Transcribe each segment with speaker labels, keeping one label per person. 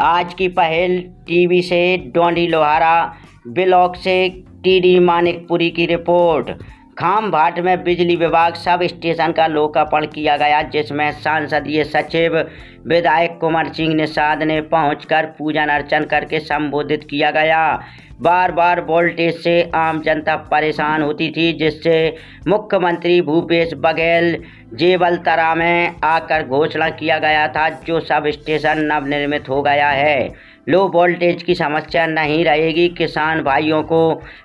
Speaker 1: आज की पहल टीवी से डोंडी लोहारा ब्लॉक से टीडी मानिकपुरी की रिपोर्ट। खाम भाट में बिजली विभाग सब स्टेशन का लोकार्पण किया गया, जिसमें सांसदीय सचिव विधायक कुमार सिंह निषाद ने पहुंचकर पूजन अर्चन करके संबोधित किया गया। बार बार वोल्टेज से आम जनता परेशान होती थी, जिससे मुख्यमंत्री भूपेश बघेल जेबलतरा में आकर घोषणा किया गया था, जो सब स्टेशन नवनिर्मित हो गया है। लो वोल्टेज की समस्या नहीं रहेगी। किसान भाइयों को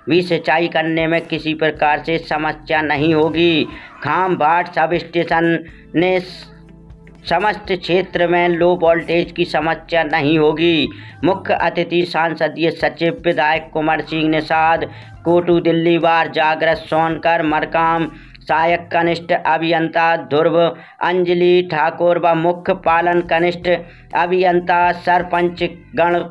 Speaker 1: भी सिंचाई करने में किसी प्रकार से समस्या नहीं होगी। खाम बाट सब स्टेशन ने समस्त क्षेत्र में लो वोल्टेज की समस्या नहीं होगी। मुख्य अतिथि सांसदीय सचिव विधायक कुमार सिंह निषाद कोटू दिल्ली बार जागृत सोनकर मरकाम सहायक कनिष्ठ अभियंता ध्रुव अंजलि ठाकुर व मुख्य पालन कनिष्ठ अभियंता सरपंच गण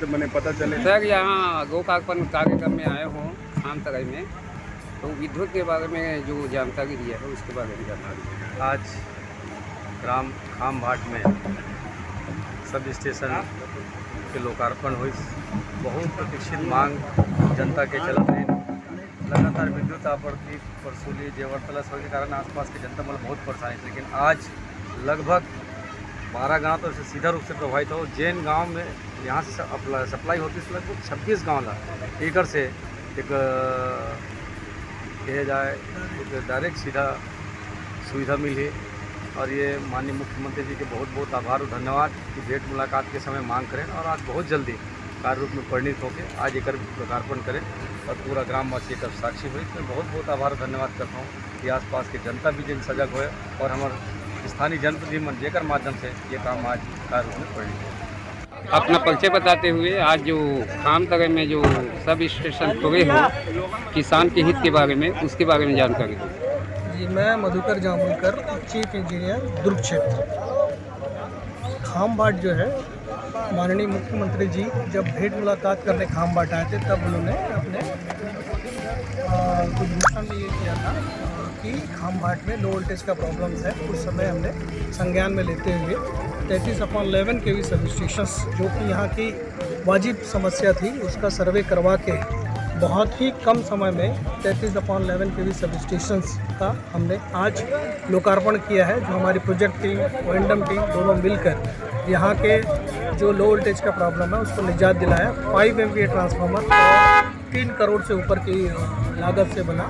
Speaker 2: तो मैंने पता चले।
Speaker 3: सर यहाँ गोकाकपन कार्यक्रम में आए हों आम तरह में। तो विद्युत के बारे में जो जानकारी दिया है उसके बारे में जानकारी
Speaker 2: आज ग्राम खाम भाट में सब स्टेशन के लोकार्पण हुई। बहुत प्रतीक्षित मांग जनता के चलते लगातार विद्युत आपूर्ति परसूली जेवरतला सब के कारण आसपास के जनता मतलब बहुत परेशानी थी लेकिन आज लगभग बारह गाँव तो इससे सीधा रूप से प्रभावित हो। जैन गाँव में यहाँ से सप्लाई होती है लगभग छब्बीस गाँव ला एकर से एक, कहे जाए, एक डायरेक्ट सीधा सुविधा मिली और ये माननीय मुख्यमंत्री जी के बहुत बहुत आभार और धन्यवाद कि भेंट मुलाकात के समय मांग करें और आज बहुत जल्दी कार्य रूप में परिणित होकर आज एक लोकार्पण करें और पूरा ग्रामवासी एक साक्षी हुई मैं बहुत बहुत आभार और धन्यवाद करता हूँ कि आसपास की जनता भी जिन सजग हुए और हमारे स्थानीय जनप्रतिनिधि जेकर माध्यम से ये काम आज कार्य रूप में परिणित हो।
Speaker 3: अपना परिचय बताते हुए आज जो खाम तरह में जो सब स्टेशन खुले हो, किसान के हित के बारे में, उसके बारे में जानकारी दी।
Speaker 4: जी, मैं मधुकर जामुलकर चीफ इंजीनियर दुर्ग क्षेत्र खाम बाट जो है, माननीय मुख्यमंत्री जी, जब भेंट मुलाकात करने खाम बाट आए थे, तब उन्होंने अपने कुछ भाषण ये किया था। कि खाम बाट में लो वोल्टेज का प्रॉब्लम है। उस समय हमने संज्ञान में लेते हुए तैंतीस upon eleven K V substations जो कि यहाँ की वाजिब समस्या थी, उसका सर्वे करवा के बहुत ही कम समय में तैंतीस upon eleven K V substations का हमने आज लोकार्पण किया है, जो हमारी प्रोजेक्ट टीम वेंडम टीम दोनों मिलकर यहाँ के जो लो वोल्टेज का प्रॉब्लम है, उसको निजात दिलाया। फाइव एम ट्रांसफार्मर तीन करोड़ से ऊपर की लागत से बना।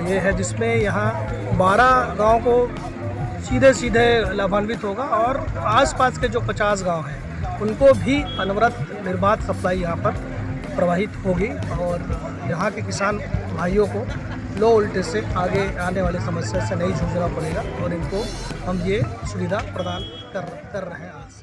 Speaker 4: ये है जिसमें यहाँ बारह गाँव को सीधे सीधे लाभान्वित होगा और आसपास के जो 50 गाँव हैं, उनको भी अनवरत निर्बाध सप्लाई यहाँ पर प्रवाहित होगी और यहाँ के किसान भाइयों को लो वोल्टेज से आगे आने वाली समस्या से नहीं जूझना पड़ेगा और इनको हम ये सुविधा प्रदान कर कर रहे हैं